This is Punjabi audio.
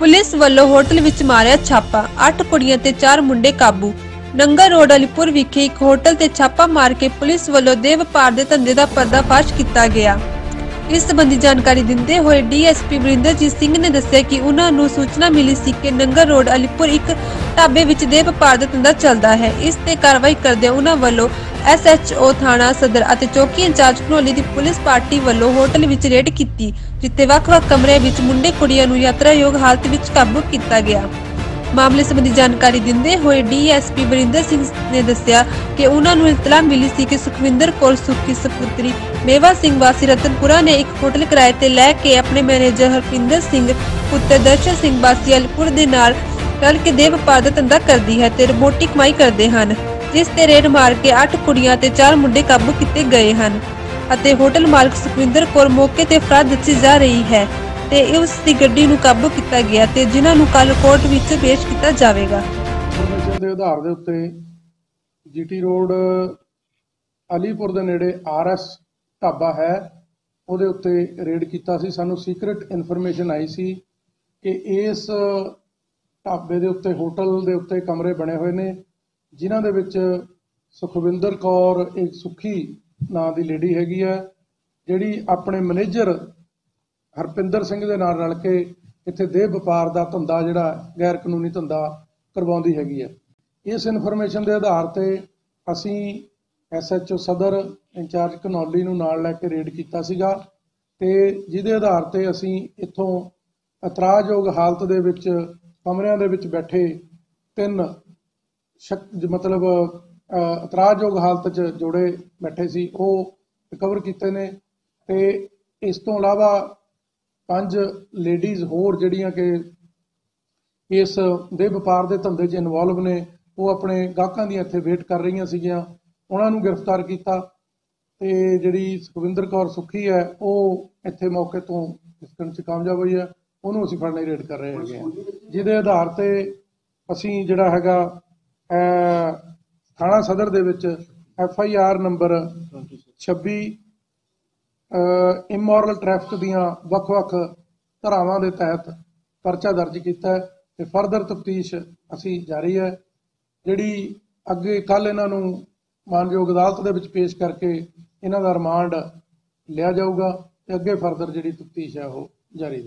ਪੁਲਿਸ ਵੱਲੋਂ ਹੋਟਲ ਵਿੱਚ ਮਾਰਿਆ ਛਾਪਾ। 8 ਕੁੜੀਆਂ ਤੇ 4 ਮੁੰਡੇ ਕਾਬੂ। ਨੰਗਾ ਰੋਡ ਅਲੀਪੁਰ ਵਿਖੇ ਇੱਕ ਹੋਟਲ ਤੇ ਛਾਪਾ ਮਾਰ ਕੇ ਪੁਲਿਸ ਵੱਲੋਂ ਦੇਹ ਵਪਾਰ ਦੇ ਧੰਦੇ ਦਾ ਪਰਦਾਫਾਸ਼ ਕੀਤਾ ਗਿਆ। ਇਸ ਸੰਬੰਧੀ ਜਾਣਕਾਰੀ ਦਿੰਦੇ ਹੋਏ ਡੀਐਸਪੀ ਵਰਿੰਦਰਜੀਤ ਸਿੰਘ ਨੇ ਦੱਸਿਆ ਕਿ ਉਹਨਾਂ ਨੂੰ ਸੂਚਨਾ ਮਿਲੀ ਸੀ ਕਿ ਨੰਗਰ ਰੋਡ ਅਲੀਪੁਰ ਇੱਕ ਢਾਬੇ ਵਿੱਚ ਦੇ ਵਪਾਰ ਦਾ ਧੰਦਾ ਚੱਲਦਾ ਹੈ। ਇਸ ਤੇ ਕਾਰਵਾਈ ਕਰਦਿਆਂ ਉਹਨਾਂ ਵੱਲੋਂ ਐਸਐਚਓ ਥਾਣਾ ਸਦਰ ਅਤੇ ਚੌਕੀ ਇੰਚਾਰਜ ਘਨੋਲੀ ਦੀ ਪੁਲਿਸ ਪਾਰਟੀ ਵੱਲੋਂ ਹੋਟਲ ਵਿੱਚ ਰੇਡ ਕੀਤੀ, ਜਿੱਥੇ ਵੱਖ-ਵੱਖ ਕਮਰਿਆਂ ਵਿੱਚ ਮੁੰਡੇ ਕੁੜੀਆਂ ਨੂੰ ਯਾਤਰਾਯੋਗ ਹਾਲਤ ਵਿੱਚ ਕਾਬੂ ਕੀਤਾ ਗਿਆ। ਮਾਮਲੇ ਸੰਬੰਧੀ ਜਾਣਕਾਰੀ ਦਿੰਦੇ ਹੋਏ ਡੀਐਸਪੀ ਵਰਿੰਦਰ ਸਿੰਘ ਨੇ ਦੱਸਿਆ ਕਿ ਉਹਨਾਂ ਨੂੰ ਇਤਲਾਹ ਮਿਲੀ ਸੀ ਕਿ ਸੁਖਵਿੰਦਰ ਕੌਰ ਸੁਖੀ ਸਪੁੱਤਰੀ ਮੇਵਾ ਸਿੰਘ ਵਾਸੀ ਰਤਨਪੁਰਾ ਨੇ ਇੱਕ ਹੋਟਲ ਕਿਰਾਏ ਤੇ ਲੈ ਕੇ ਆਪਣੇ ਮੈਨੇਜਰ ਹਰਪਿੰਦਰ ਸਿੰਘ, ਪੁੱਤਰ ਦਰਸ਼ਨ ਸਿੰਘ ਵਾਸੀ ਅਲਪੁਰ ਦੇ ਨਾਲ ਰਲ ਕੇ ਦੇਹ ਵਪਾਰ ਦਾ ਧੰਦਾ ਕਰਦੀ ਹੈ ਤੇ ਰੋਬੋਟਿਕ ਕਮਾਈ ਕਰਦੇ ਹਨ। ਜਿਸ ਤੇ ਰੇਡ ਮਾਰ ਕੇ 8 ਕੁੜੀਆਂ ਤੇ 4 ਮੁੰਡੇ ਕਾਬੂ ਕੀਤੇ ਗਏ ਹਨ ਅਤੇ ਹੋਟਲ ਮਾਲਕ ਸੁਖਵਿੰਦਰ ਕੌਰ ਮੌਕੇ ਤੇ ਫਰਾਰ ਦੱਸੀ ਜਾ ਰਹੀ ਹੈ ਤੇ ਉਸ ਦੀ ਗੱਡੀ ਨੂੰ ਕਾਬੂ ਕੀਤਾ ਗਿਆ ਤੇ ਜਿਨ੍ਹਾਂ ਨੂੰ ਕੱਲ ਕੋਰਟ ਵਿੱਚ ਪੇਸ਼ ਕੀਤਾ ਜਾਵੇਗਾ। ਇਨਫੋਰਮੇਸ਼ਨ ਦੇ ਆਧਾਰ ਦੇ ਉੱਤੇ ਜੀਟੀ ਰੋਡ, ਅਲੀਪੁਰ ਦੇ ਨੇੜੇ ਆਰਐਸ ਢਾਬਾ ਹੈ। ਉਹਦੇ ਉੱਤੇ ਰੇਡ ਕੀਤਾ ਸੀ। ਸਾਨੂੰ ਸੀਕ੍ਰੀਟ ਇਨਫੋਰਮੇਸ਼ਨ ਆਈ ਸੀ ਕਿ ਇਸ ਢਾਬੇ ਦੇ ਉੱਤੇ, ਹੋਟਲ ਦੇ ਉੱਤੇ ਕਮਰੇ ਬਣੇ ਹੋਏ ਨੇ। ਜਿਨ੍ਹਾਂ ਦੇ ਵਿੱਚ ਸੁਖਵਿੰਦਰ ਕੌਰ ਇੱਕ ਸੁਖੀ ਨਾਂ ਦੀ ਲੇਡੀ ਹੈਗੀ ਹੈ, ਜਿਹੜੀ ਆਪਣੇ ਮੈਨੇਜਰ ਹਰਪਿੰਦਰ ਸਿੰਘ ਦੇ ਨਾਲ ਰਲ ਕੇ ਇੱਥੇ ਦੇਹ ਵਪਾਰ ਦਾ ਧੰਦਾ ਜਿਹੜਾ ਗੈਰ ਕਾਨੂੰਨੀ ਧੰਦਾ ਕਰਵਾਉਂਦੀ ਹੈਗੀ ਹੈ। ਇਸ ਇਨਫੋਰਮੇਸ਼ਨ ਦੇ ਆਧਾਰ ਤੇ ਅਸੀਂ ਐਸਐਚਓ ਸਦਰ ਇੰਚਾਰਜ ਕਨੌਲੀ ਨੂੰ ਨਾਲ ਲੈ ਕੇ ਰੇਡ ਕੀਤਾ ਸੀਗਾ ਤੇ ਜਿਹਦੇ ਆਧਾਰ ਤੇ ਅਸੀਂ ਇੱਥੋਂ ਇਤਰਾਜ਼ਯੋਗ ਹਾਲਤ ਦੇ ਵਿੱਚ ਕਮਰਿਆਂ ਦੇ ਵਿੱਚ ਬੈਠੇ ਤਿੰਨ ਮਤਲਬ ਇਤਰਾਜ਼ਯੋਗ ਹਾਲਤ 'ਚ ਜੋੜੇ ਬੈਠੇ ਸੀ, ਉਹ ਰਿਕਵਰ ਕੀਤੇ ਨੇ ਤੇ ਇਸ ਤੋਂ ਇਲਾਵਾ ਪੰਜ ਲੇਡੀਜ਼ ਹੋਰ ਜਿਹੜੀਆਂ ਕਿ ਇਸ ਦੇ ਵਪਾਰ ਦੇ ਧੰਦੇ 'ਚ ਇਨਵੋਲਵ ਨੇ, ਉਹ ਆਪਣੇ ਗਾਹਕਾਂ ਦੀਆਂ ਇੱਥੇ ਵੇਟ ਕਰ ਰਹੀਆਂ ਸੀਗੀਆਂ, ਉਹਨਾਂ ਨੂੰ ਗ੍ਰਿਫਤਾਰ ਕੀਤਾ ਤੇ ਜਿਹੜੀ ਸੁਖਵਿੰਦਰ ਕੌਰ ਸੁੱਖੀ ਹੈ, ਉਹ ਇੱਥੇ ਮੌਕੇ ਤੋਂ ਇਸ 'ਚ ਕਾਮਯਾਬ ਹੋਈ ਹੈ, ਉਹਨੂੰ ਅਸੀਂ ਫੜਨ ਲਈ ਰੇਡ ਕਰ ਰਹੇ ਹੈਗੇ ਹਾਂ। ਜਿਹਦੇ ਆਧਾਰ ਤੇ ਅਸੀਂ ਜਿਹੜਾ ਹੈਗਾ ਥਾਣਾ ਸਦਰ ਦੇ ਵਿੱਚ F I R number 26 immoral traffic ਦੀਆਂ ਵੱਖ-ਵੱਖ ਧਾਰਾਵਾਂ ਦੇ ਤਹਿਤ ਪਰਚਾ ਦਰਜ ਕੀਤਾ ਹੈ ਤੇ ਫਰਦਰ ਤਫਤੀਸ਼ ਅਸੀਂ ਜਾਰੀ ਹੈ, ਜਿਹੜੀ ਅੱਗੇ ਕੱਲ ਇਹਨਾਂ ਨੂੰ ਮਾਨਯੋਗ ਅਦਾਲਤ ਦੇ ਵਿੱਚ ਪੇਸ਼ ਕਰਕੇ ਇਹਨਾਂ ਦਾ ਰਿਮਾਂਡ ਲਿਆ ਜਾਊਗਾ ਤੇ ਅੱਗੇ ਫਰਦਰ ਜਿਹੜੀ ਤਫਤੀਸ਼ ਹੈ ਉਹ ਜਾਰੀ